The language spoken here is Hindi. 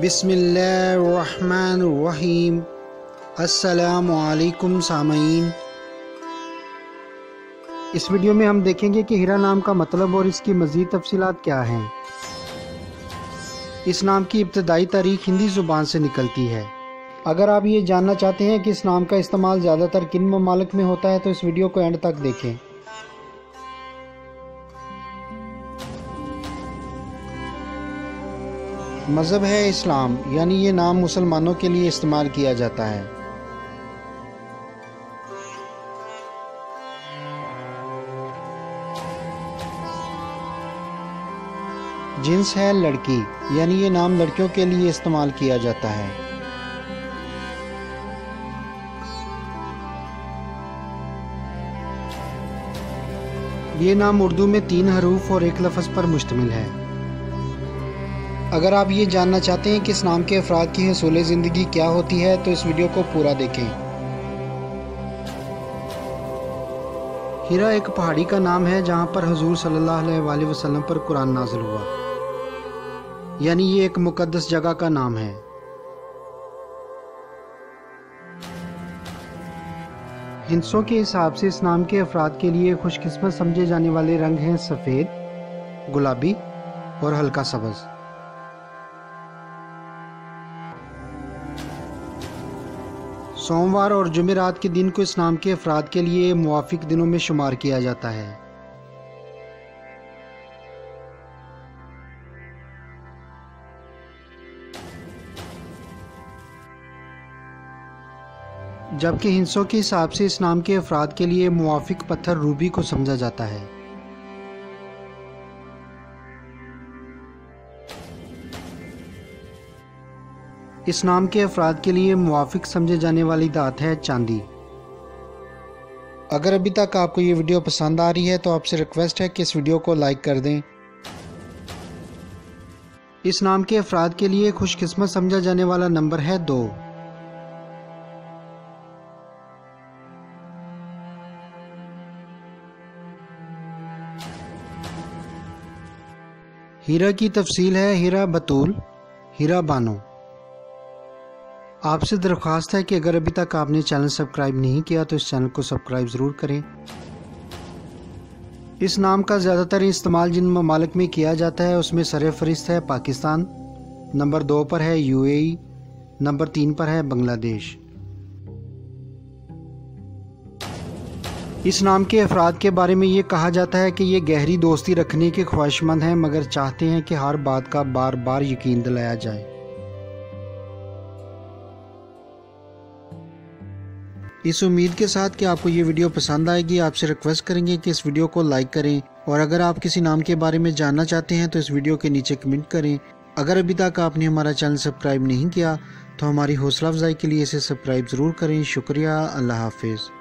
बिस्मिल्लाहिर्रहमानिर्रहीम अस्सलामुअलैकुम सामीन इस वीडियो में हम देखेंगे कि हीरा नाम का मतलब और इसकी मज़ीद तफसीलात क्या हैं। इस नाम की इब्तदाई तारीख हिंदी ज़ुबान से निकलती है। अगर आप ये जानना चाहते हैं कि इस नाम का इस्तेमाल ज़्यादातर किन ममालिक में होता है तो इस वीडियो को एंड तक देखें। मज़हब है इस्लाम, यानी ये नाम मुसलमानों के लिए इस्तेमाल किया जाता है। जिन्स है लड़की, यानी ये नाम लड़कियों के लिए इस्तेमाल किया जाता है। ये नाम उर्दू में तीन हरूफ और एक लफ्ज़ पर मुश्तमिल है। अगर आप ये जानना चाहते हैं कि इस नाम के अफराद की हसूल ज़िंदगी क्या होती है तो इस वीडियो को पूरा देखें। हीरा एक पहाड़ी का नाम है, जहाँ पर हजूर सल्लल्लाहु अलैहि वसल्लम पर कुरान नाजिल हुआ। यानी ये एक मुकदस जगह का नाम है। हिंसों के हिसाब से इस नाम के अफराद के लिए खुशकिस्मत समझे जाने वाले रंग हैं सफ़ेद, गुलाबी और हल्का सब्ज़। सोमवार और जुमेरात के दिन को इस नाम के अफराद के लिए मुआफिक दिनों में शुमार किया जाता है। जबकि हिंसों के हिसाब से इस नाम के अफराद के लिए मुआफिक पत्थर रूबी को समझा जाता है। इस नाम के अफराद के लिए मुआफिक समझे जाने वाली दात है चांदी। अगर अभी तक आपको ये वीडियो पसंद आ रही है तो आपसे रिक्वेस्ट है कि इस वीडियो को लाइक कर दें। इस नाम के अफराद के लिए खुशकिस्मत समझा जाने वाला नंबर है दो। हीरा की तफसील है हीरा बतूल, हीरा बानो। आपसे दरख्वास्त है कि अगर अभी तक आपने चैनल सब्सक्राइब नहीं किया तो इस चैनल को सब्सक्राइब ज़रूर करें। इस नाम का ज़्यादातर इस्तेमाल जिन ममालिक में किया जाता है, उसमें सर फहरिस्त है पाकिस्तान, नंबर दो पर है यूएई, नंबर तीन पर है बांग्लादेश। इस नाम के अफराद के बारे में ये कहा जाता है कि ये गहरी दोस्ती रखने के ख्वाहिशमंद हैं, मगर चाहते हैं कि हर बात का बार बार यकीन दिलाया जाए। इस उम्मीद के साथ कि आपको ये वीडियो पसंद आएगी। आपसे रिक्वेस्ट करेंगे कि इस वीडियो को लाइक करें और अगर आप किसी नाम के बारे में जानना चाहते हैं तो इस वीडियो के नीचे कमेंट करें। अगर अभी तक आपने हमारा चैनल सब्सक्राइब नहीं किया तो हमारी हौसला अफजाई के लिए इसे सब्सक्राइब ज़रूर करें। शुक्रिया। अल्लाह हाफिज़।